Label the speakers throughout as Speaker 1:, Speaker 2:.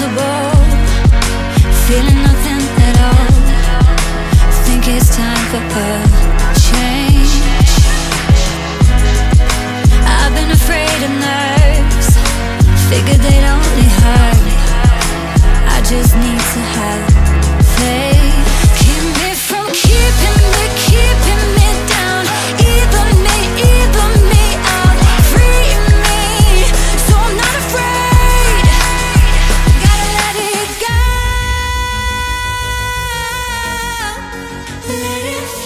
Speaker 1: impossible.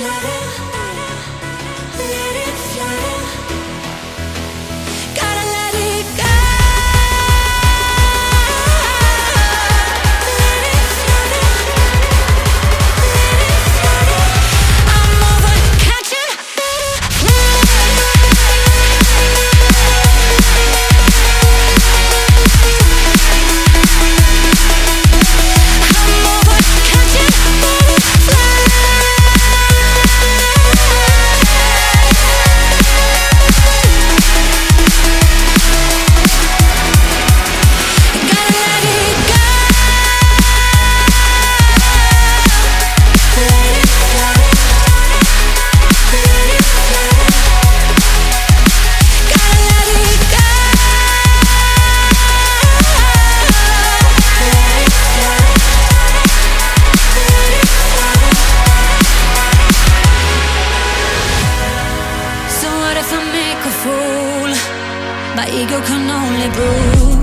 Speaker 1: Shut up. fool. My ego can only bruise.